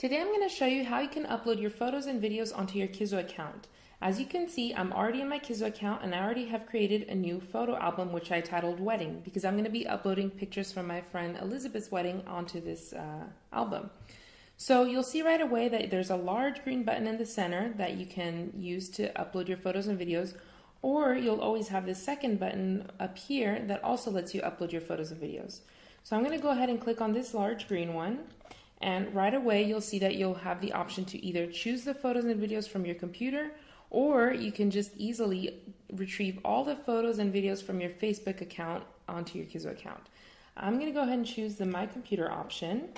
Today I'm going to show you how you can upload your photos and videos onto your Kizoa account. As you can see, I'm already in my Kizoa account and I already have created a new photo album which I titled Wedding because I'm going to be uploading pictures from my friend Elizabeth's wedding onto this uh, album. So you'll see right away that there's a large green button in the center that you can use to upload your photos and videos or you'll always have this second button up here that also lets you upload your photos and videos. So I'm going to go ahead and click on this large green one and right away, you'll see that you'll have the option to either choose the photos and videos from your computer, or you can just easily retrieve all the photos and videos from your Facebook account onto your Kizoa account. I'm going to go ahead and choose the My Computer option,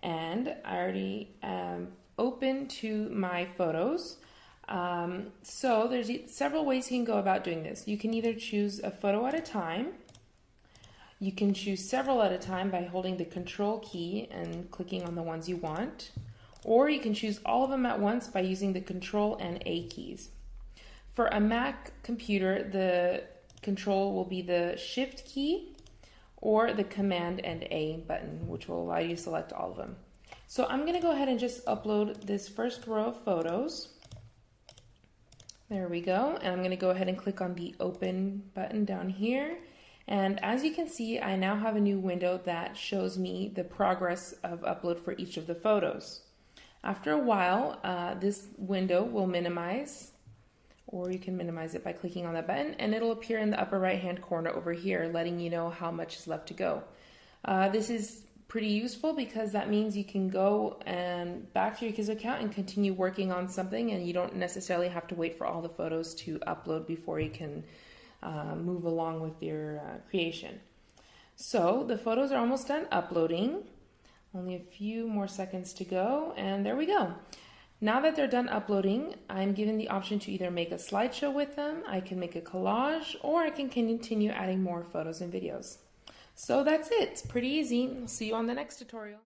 and I already am open to my photos. Um, so there's several ways you can go about doing this. You can either choose a photo at a time, you can choose several at a time by holding the control key and clicking on the ones you want, or you can choose all of them at once by using the control and A keys. For a Mac computer, the control will be the shift key or the command and A button, which will allow you to select all of them. So I'm going to go ahead and just upload this first row of photos. There we go. And I'm going to go ahead and click on the open button down here and as you can see, I now have a new window that shows me the progress of upload for each of the photos. After a while, uh, this window will minimize, or you can minimize it by clicking on that button, and it'll appear in the upper right hand corner over here, letting you know how much is left to go. Uh, this is pretty useful because that means you can go and back to your Kizoa account and continue working on something, and you don't necessarily have to wait for all the photos to upload before you can uh, move along with your uh, creation. So the photos are almost done uploading. Only a few more seconds to go, and there we go. Now that they're done uploading, I'm given the option to either make a slideshow with them, I can make a collage, or I can continue adding more photos and videos. So that's it. It's pretty easy. I'll see you on the next tutorial.